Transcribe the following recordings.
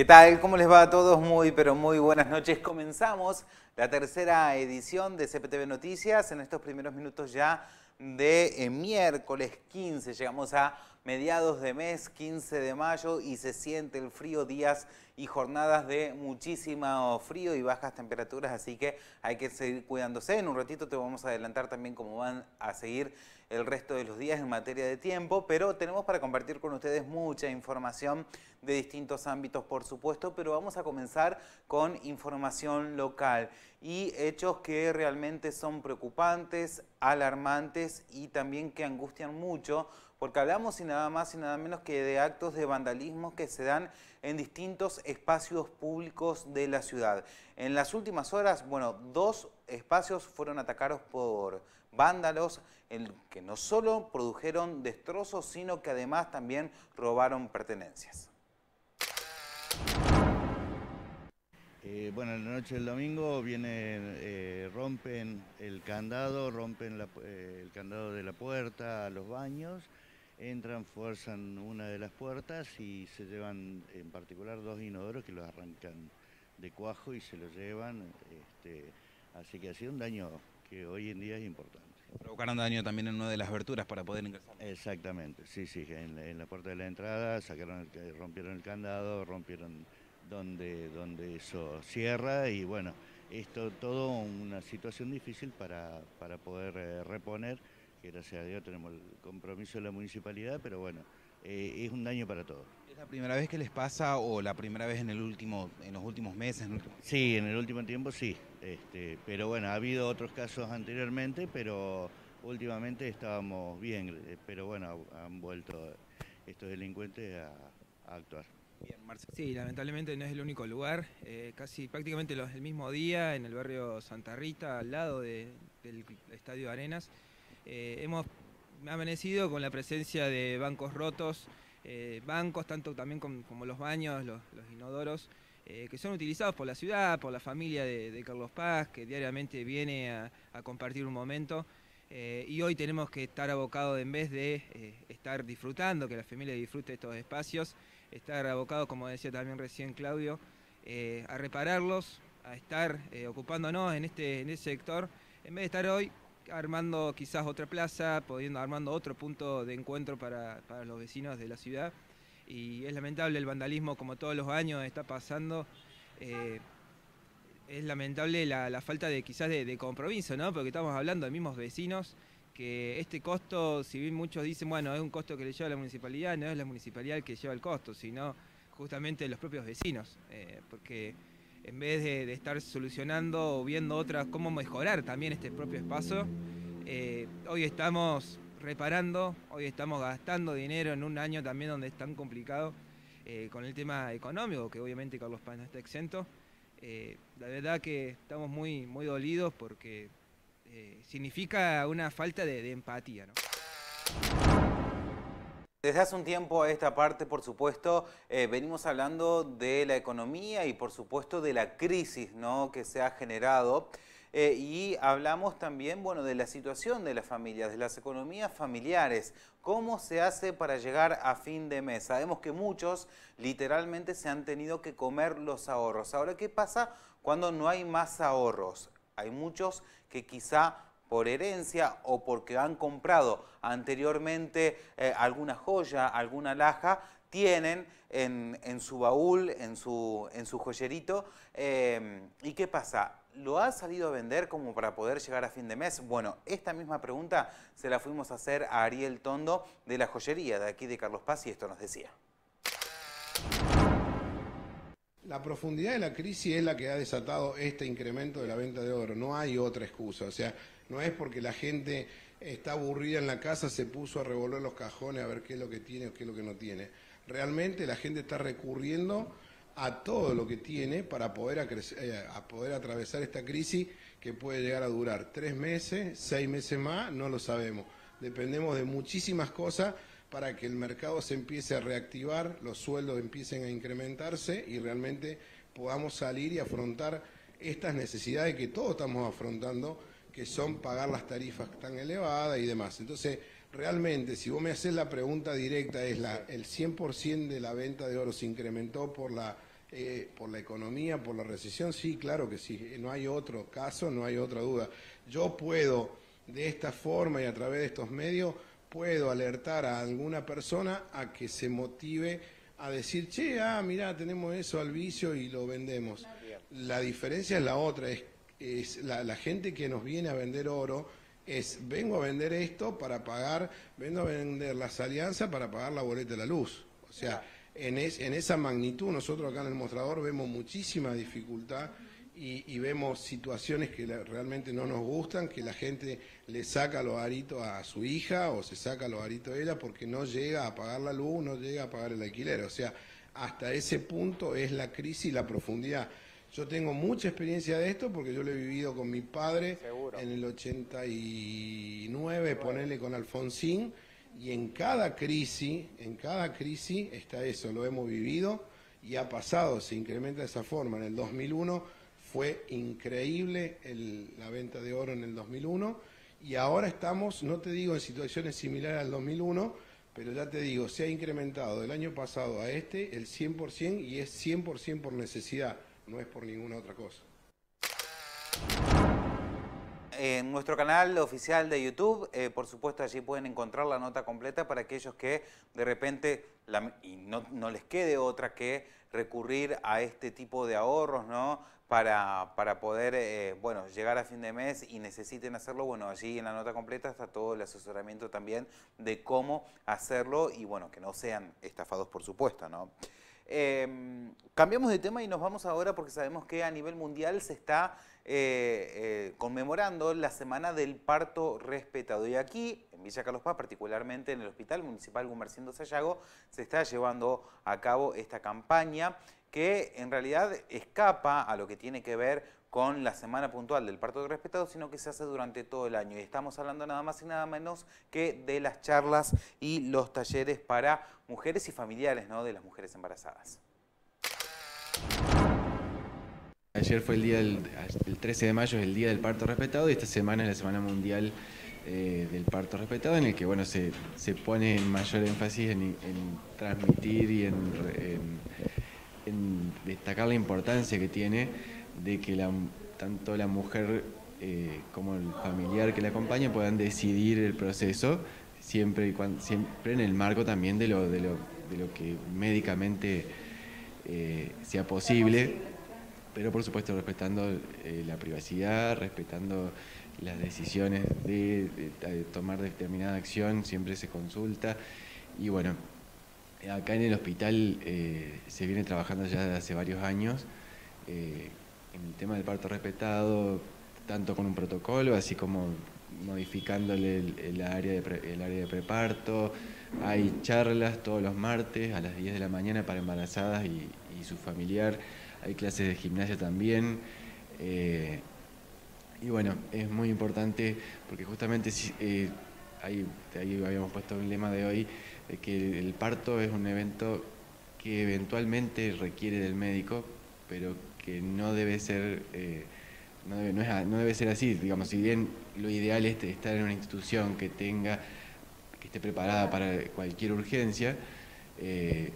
¿Qué tal? ¿Cómo les va a todos? Muy, pero muy buenas noches. Comenzamos la tercera edición de CPTV Noticias en estos primeros minutos ya de eh, miércoles 15. Llegamos a mediados de mes, 15 de mayo, y se siente el frío, días y jornadas de muchísimo frío y bajas temperaturas, así que hay que seguir cuidándose. En un ratito te vamos a adelantar también cómo van a seguir el resto de los días en materia de tiempo, pero tenemos para compartir con ustedes mucha información de distintos ámbitos, por supuesto, pero vamos a comenzar con información local y hechos que realmente son preocupantes, alarmantes y también que angustian mucho porque hablamos y nada más y nada menos que de actos de vandalismo que se dan en distintos espacios públicos de la ciudad. En las últimas horas, bueno, dos espacios fueron atacados por vándalos que no solo produjeron destrozos, sino que además también robaron pertenencias. Eh, bueno, en la noche del domingo vienen, eh, rompen el candado, rompen eh, el candado de la puerta a los baños entran, fuerzan una de las puertas y se llevan en particular dos inodoros que los arrancan de cuajo y se los llevan. Este, así que ha sido un daño que hoy en día es importante. Provocaron daño también en una de las aberturas para poder ingresar. Exactamente, sí, sí, en la, puerta de la entrada sacaron rompieron el candado, rompieron donde, donde eso cierra y bueno, esto todo una situación difícil para, para poder eh, reponer que gracias a Dios tenemos el compromiso de la municipalidad, pero bueno, eh, es un daño para todos. ¿Es la primera vez que les pasa o la primera vez en el último, en los últimos meses? Sí, en el último tiempo sí. Este, pero bueno, ha habido otros casos anteriormente, pero últimamente estábamos bien. Eh, pero bueno, han vuelto estos delincuentes a, actuar. Bien, Sí, lamentablemente no es el único lugar. Eh, casi prácticamente el mismo día en el barrio Santa Rita, al lado del Estadio Arenas. Eh, hemos amanecido con la presencia de bancos rotos, eh, bancos tanto también como los baños, los, inodoros, eh, que son utilizados por la ciudad, por la familia de, Carlos Paz, que diariamente viene a, compartir un momento. y hoy tenemos que estar abocados, en vez de estar disfrutando, que la familia disfrute estos espacios, estar abocados, como decía también recién Claudio, a repararlos, a estar ocupándonos en este, en este sector, en vez de estar hoy armando quizás otra plaza, pudiendo armando otro punto de encuentro para, los vecinos de la ciudad. Y es lamentable el vandalismo, como todos los años está pasando. Eh, es lamentable la, falta de quizás de, compromiso, ¿no? Porque estamos hablando de mismos vecinos, que este costo, si bien muchos dicen, bueno, es un costo que le lleva la municipalidad, no es la municipalidad el que lleva el costo, sino justamente los propios vecinos. Eh, porque en vez de, estar solucionando o viendo otras, cómo mejorar también este propio espacio, eh, hoy estamos reparando, hoy estamos gastando dinero en un año también donde es tan complicado eh, con el tema económico, que obviamente Carlos Paz no está exento. Eh, la verdad que estamos muy, muy dolidos porque significa una falta de, de empatía. ¿no? Desde hace un tiempo a esta parte, por supuesto, eh, venimos hablando de la economía y por supuesto de la crisis ¿no? que se ha generado. Eh, y hablamos también bueno, de la situación de las familias, de las economías familiares. ¿Cómo se hace para llegar a fin de mes? Sabemos que muchos literalmente se han tenido que comer los ahorros. Ahora, ¿qué pasa cuando no hay más ahorros? Hay muchos que quizá por herencia o porque han comprado anteriormente eh, alguna joya, alguna laja, tienen en, su baúl, en su, en su joyerito. Em, ¿Y qué pasa? ¿Lo ha salido a vender como para poder llegar a fin de mes? Bueno, esta misma pregunta se la fuimos a hacer a Ariel Tondo de la joyería de aquí de Carlos Paz y esto nos decía. La profundidad de la crisis es la que ha desatado este incremento de la venta de oro. No hay otra excusa. O sea, no es porque la gente está aburrida en la casa, se puso a revolver los cajones a ver qué es lo que tiene o qué es lo que no tiene. Realmente la gente está recurriendo a todo lo que tiene para poder, eh, a poder atravesar esta crisis que puede llegar a durar tres meses, seis meses más, no lo sabemos. Dependemos de muchísimas cosas para que el mercado se empiece a reactivar, los sueldos empiecen a incrementarse y realmente podamos salir y afrontar estas necesidades que todos estamos afrontando que son pagar las tarifas tan elevadas y demás. Entonces, realmente, si vos me haces la pregunta directa, es la, el 100% de la venta de oro se incrementó por la eh, por la economía, por la recesión, sí, claro que sí, no hay otro caso, no hay otra duda. Yo puedo, de esta forma y a través de estos medios, puedo alertar a alguna persona a que se motive a decir, che, ah, mira, tenemos eso al vicio y lo vendemos. La diferencia es la otra, es, es la, la gente que nos viene a vender oro, es vengo a vender esto para pagar, vengo a vender las alianzas para pagar la boleta de la luz. O sea, en, en esa magnitud nosotros acá en el mostrador vemos muchísima dificultad y, vemos situaciones que realmente no nos gustan, que la gente le saca los aritos a su hija o se saca los aritos a ella porque no llega a pagar la luz, no llega a pagar el alquiler. O sea, hasta ese punto es la crisis y la profundidad. Yo tengo mucha experiencia de esto porque yo lo he vivido con mi padre en el 89, ponerle con Alfonsín, y en cada crisis, en cada crisis está eso, lo hemos vivido y ha pasado, se incrementa de esa forma. En el 2001 fue increíble la venta de oro en el 2001 y ahora estamos, no te digo en situaciones similares al 2001, pero ya te digo, se ha incrementado del año pasado a este el 100% y es 100% por necesidad no es por ninguna otra cosa. En nuestro canal oficial de YouTube, eh, por supuesto, allí pueden encontrar la nota completa para aquellos que de repente no, les quede otra que recurrir a este tipo de ahorros, ¿no? Para, para poder, eh, bueno, llegar a fin de mes y necesiten hacerlo, bueno, allí en la nota completa está todo el asesoramiento también de cómo hacerlo y, bueno, que no sean estafados, por supuesto, ¿no? Em, cambiamos de tema y nos vamos ahora porque sabemos que a nivel mundial se está eh, eh, conmemorando la Semana del Parto Respetado. Y aquí, en Villa Carlos Paz, particularmente en el Hospital Municipal Gumercindo Sayago, se está llevando a cabo esta campaña que en realidad escapa a lo que tiene que ver con la semana puntual del parto respetado, sino que se hace durante todo el año. Y estamos hablando nada más y nada menos que de las charlas y los talleres para mujeres y familiares ¿no? de las mujeres embarazadas. Ayer fue el día del el 13 de mayo, es el día del parto respetado y esta semana es la Semana Mundial eh, del Parto Respetado, en el que bueno, se, se pone mayor énfasis en, transmitir y en destacar la importancia que tiene de que tanto la mujer eh, como el familiar que la acompaña puedan decidir el proceso, siempre, en el marco también de lo, de lo, de lo que médicamente eh, sea posible, pero por supuesto respetando eh, la privacidad, respetando las decisiones de, tomar determinada acción, siempre se consulta. Y bueno, acá en el hospital se viene trabajando ya hace varios años en el tema del parto respetado, tanto con un protocolo, así como modificándole el, área, de el área de preparto. Hay charlas todos los martes a las 10 de la mañana para embarazadas y, su familiar. Hay clases de gimnasia también. Eh, y bueno, es muy importante porque justamente eh, ahí, ahí, habíamos puesto un lema de hoy, de que el parto es un evento que eventualmente requiere del médico, pero que no debe ser, eh, no, debe, ser así. Digamos, si bien lo ideal es estar en una institución que tenga, que esté preparada para cualquier urgencia, eh,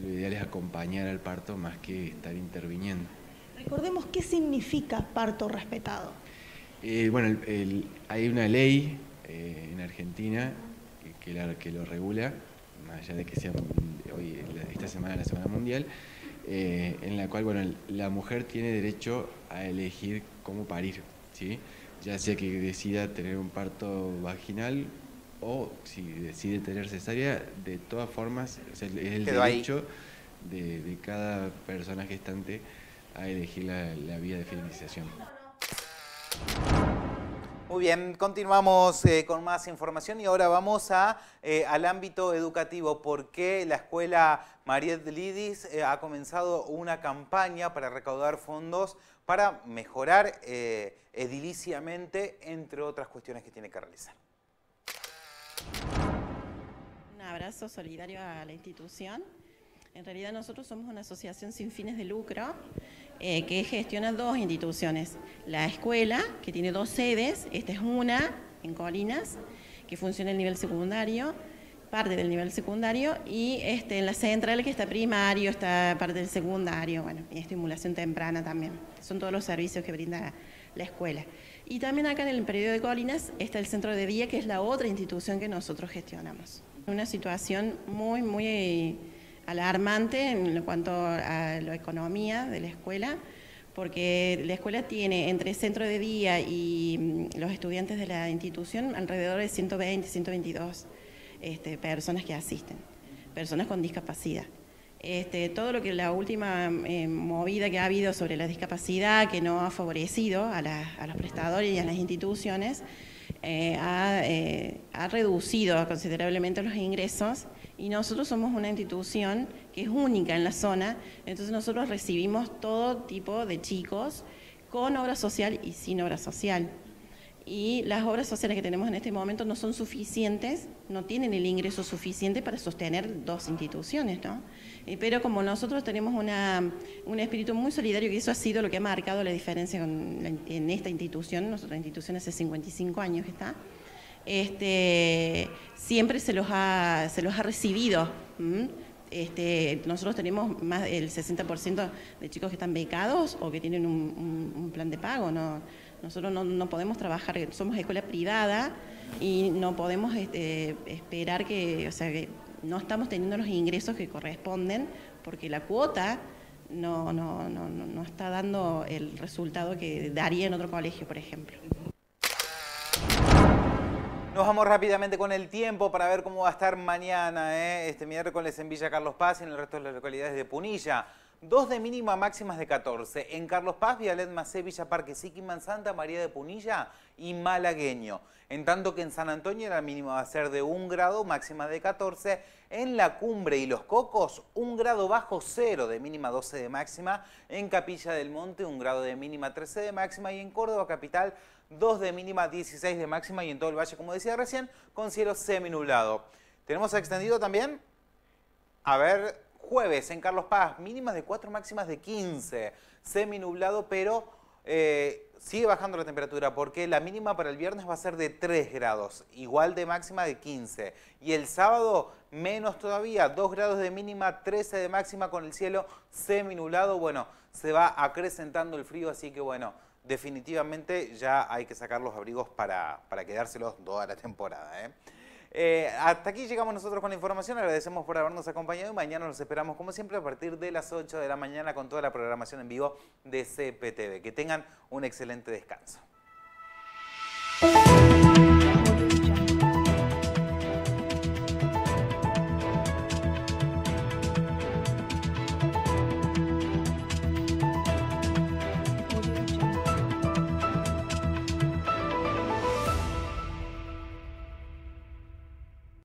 lo ideal es acompañar al parto más que estar interviniendo. Recordemos qué significa parto respetado. Eh, bueno, hay una ley en Argentina que, que, lo regula, más allá de que sea hoy esta semana la Semana Mundial, eh, en la cual bueno, la mujer tiene derecho a elegir cómo parir, ¿sí? ya sea que decida tener un parto vaginal o si decide tener cesárea, de todas formas es el derecho de, cada persona gestante a elegir la, la vía de feminización. Muy bien, continuamos eh, con más información y ahora vamos eh, al ámbito educativo porque la escuela Mariet Lidis eh, ha comenzado una campaña para recaudar fondos para mejorar ediliciamente, entre otras cuestiones que tiene que realizar. Un abrazo solidario a la institución. En realidad nosotros somos una asociación sin fines de lucro eh, que gestiona dos instituciones. La escuela, que tiene dos sedes, esta es una en Colinas, que funciona a nivel secundario, parte del nivel secundario, y este, en la central que está primario, está parte del secundario, bueno, y estimulación temprana también. Son todos los servicios que brinda la escuela. Y también acá en el periodo de Colinas está el centro de día, que es la otra institución que nosotros gestionamos. Una situación muy, muy alarmante en cuanto a la economía de la escuela, porque la escuela tiene entre centro de día y mm, los estudiantes de la institución alrededor de 120, 122 este, personas que asisten, personas con discapacidad. Este, todo lo que la última eh, movida que ha habido sobre la discapacidad, que no ha favorecido a, los prestadores y a las instituciones, eh, ha, eh, ha, reducido considerablemente los ingresos y nosotros somos una institución que es única en la zona, entonces nosotros recibimos todo tipo de chicos con obra social y sin obra social y las obras sociales que tenemos en este momento no son suficientes, no tienen el ingreso suficiente para sostener dos instituciones, ¿no? Eh, pero como nosotros tenemos una, un espíritu muy solidario, que eso ha sido lo que ha marcado la diferencia en esta institución, nuestra institución hace 55 años está, este, siempre se los ha, se los ha recibido. Este, nosotros tenemos más del 60% de chicos que están becados o que tienen un, un plan de pago, ¿no? Nosotros no, podemos trabajar, somos escuela privada y no podemos este, esperar que, o sea, que no estamos teniendo los ingresos que corresponden porque la cuota no, no, no, no está dando el resultado que daría en otro colegio, por ejemplo. Nos vamos rápidamente con el tiempo para ver cómo va a estar mañana, ¿eh? este miércoles en Villa Carlos Paz y en el resto de las localidades de Punilla. Dos de mínima máximas de 14. En Carlos Paz, Vialet Macé, Villa Parque, Siquiman, Santa María de Punilla y Malagueño. En tanto que en San Antonio la mínima va a ser de 1 grado, máxima de 14. En La Cumbre y Los Cocos, 1 grado bajo 0 de mínima 12 de máxima. En Capilla del Monte, 1 grado de mínima 13 de máxima. Y en Córdoba Capital, 2 de mínima 16 de máxima. Y en todo el valle, como decía recién, con cielo seminublado. ¿Tenemos extendido también? A ver, Jueves en Carlos Paz, mínimas de 4, máximas de 15. Semi nublado, pero eh, sigue bajando la temperatura porque la mínima para el viernes va a ser de 3 grados, igual de máxima de 15. Y el sábado menos todavía, 2 grados de mínima, 13 de máxima con el cielo semi nublado. Bueno, se va acrecentando el frío, así que bueno, definitivamente ya hay que sacar los abrigos para, para quedárselos toda la temporada. ¿eh? Eh, hasta aquí llegamos nosotros con la información, agradecemos por habernos acompañado y mañana nos esperamos como siempre a partir de las 8 de la mañana con toda la programación en vivo de CPTV. Que tengan un excelente descanso.